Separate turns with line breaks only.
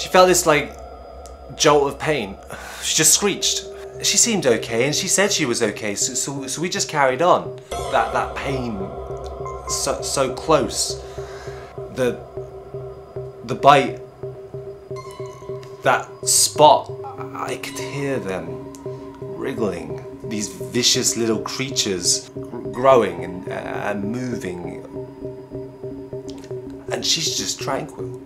She felt this like jolt of pain. She just screeched. She seemed okay, and she said she was okay. So, so, so we just carried on. That that pain, so so close. The the bite. That spot. I could hear them wriggling. These vicious little creatures growing and, and moving. And she's just tranquil.